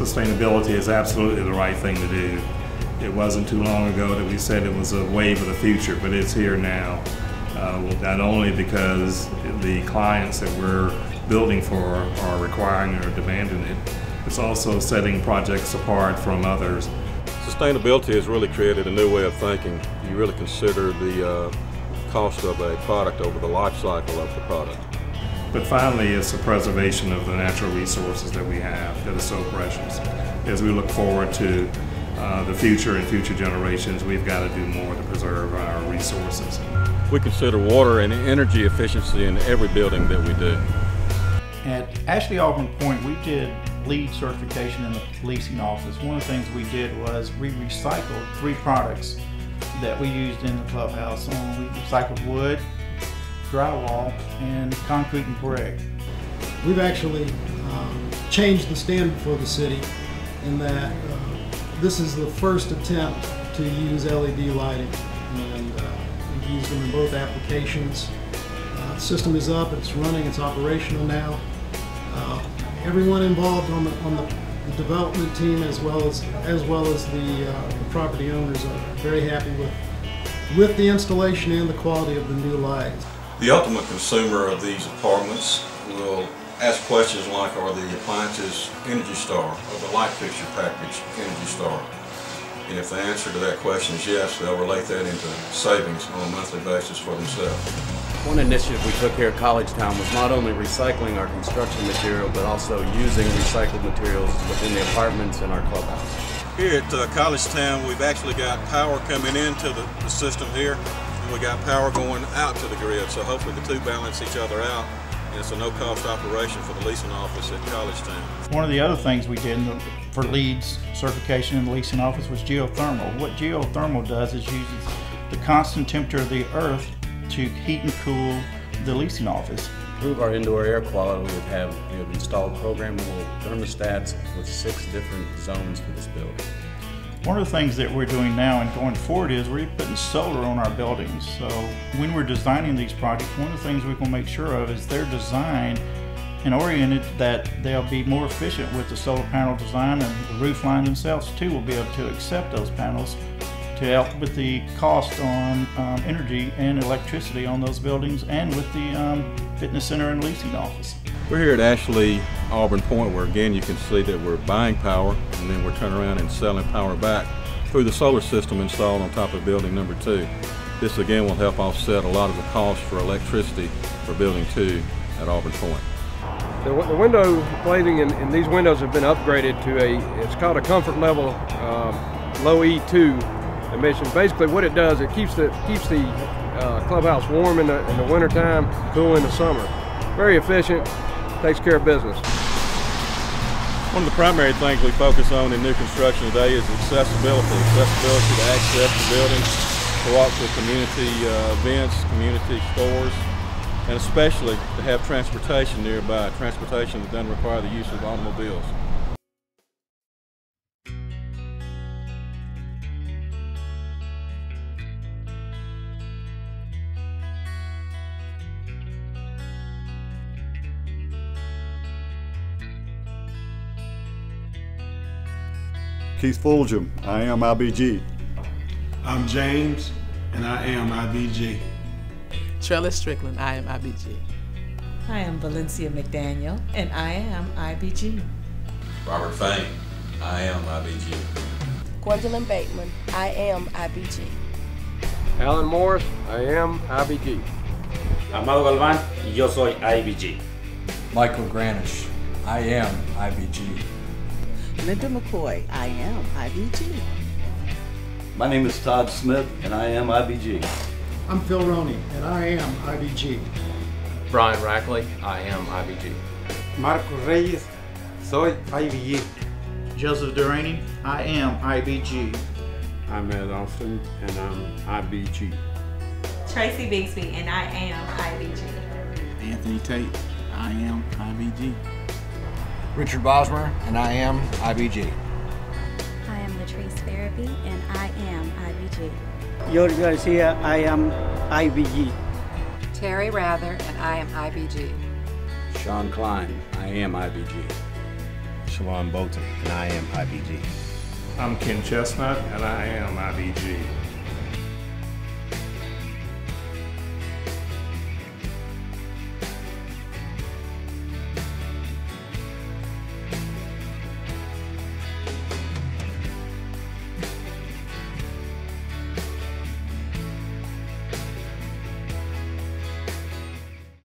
Sustainability is absolutely the right thing to do. It wasn't too long ago that we said it was a wave of the future, but it's here now. Uh, not only because the clients that we're building for are requiring or demanding it, it's also setting projects apart from others. Sustainability has really created a new way of thinking. You really consider the uh, cost of a product over the life cycle of the product. But finally, it's the preservation of the natural resources that we have that are so precious. As we look forward to uh, the future and future generations, we've got to do more to preserve our resources. We consider water and energy efficiency in every building that we do. At Ashley Auburn Point, we did LEED certification in the leasing office. One of the things we did was we recycled three products that we used in the clubhouse. Um, we recycled wood, drywall, and concrete and brick. We've actually um, changed the standard for the city in that uh, this is the first attempt to use LED lighting and uh, we've used them in both applications. Uh, the system is up, it's running, it's operational now. Uh, everyone involved on the, on the, development team as well as as well as the, uh, the property owners are very happy with with the installation and the quality of the new lights. The ultimate consumer of these apartments will ask questions like, are the appliances Energy Star or the light fixture package Energy Star? And if the answer to that question is yes, they'll relate that into savings on a monthly basis for themselves. One initiative we took here at College Town was not only recycling our construction material, but also using recycled materials within the apartments and our clubhouse. Here at uh, College Town, we've actually got power coming into the, the system here we got power going out to the grid, so hopefully the two balance each other out. And it's a no-cost operation for the leasing office at College Town. One of the other things we did for LEED's certification in the leasing office was geothermal. What geothermal does is uses the constant temperature of the earth to heat and cool the leasing office. To improve our indoor air quality, we have, we have installed programmable thermostats with six different zones for this building. One of the things that we're doing now and going forward is we're putting solar on our buildings. So when we're designing these projects, one of the things we can make sure of is they're designed and oriented that they'll be more efficient with the solar panel design and the roof line themselves too will be able to accept those panels to help with the cost on um, energy and electricity on those buildings and with the um, fitness center and leasing office. We're here at Ashley Auburn Point where again you can see that we're buying power and then we're turning around and selling power back through the solar system installed on top of building number two. This again will help offset a lot of the cost for electricity for building two at Auburn Point. The, the window glazing in, in, these windows have been upgraded to a, it's called a comfort level uh, low E2 emission. Basically what it does, it keeps the, keeps the uh, clubhouse warm in the, in the wintertime, cool in the summer. Very efficient, takes care of business. One of the primary things we focus on in new construction today is accessibility. Accessibility to access the building, to walk to community uh, events, community stores, and especially to have transportation nearby, transportation that doesn't require the use of automobiles. Keith Fulgham, I am IBG. I'm James, and I am IBG. Trellis Strickland, I am IBG. I am Valencia McDaniel, and I am IBG. Robert Fain, I am IBG. Gwendolyn Bateman, I am IBG. Alan Morris, I am IBG. Amado Galván, y yo soy IBG. Michael Granish, I am IBG. Linda McCoy. I am IBG. My name is Todd Smith, and I am IBG. I'm Phil Roney, and I am IBG. Brian Rackley, I am IBG. Marco Reyes, soy IBG. Joseph Duraney, I am IBG. I'm Ed Austin, and I'm IBG. Tracy Bixby, and I am IBG. Anthony Tate, I am IBG. Richard Bosmer, and I am IBG. I am Latrice Farabee, and I am IBG. George Garcia, I am IBG. Terry Rather, and I am IBG. Sean Klein, I am IBG. Shalon Bolton, and I am IBG. I'm Ken Chestnut, and I am IBG.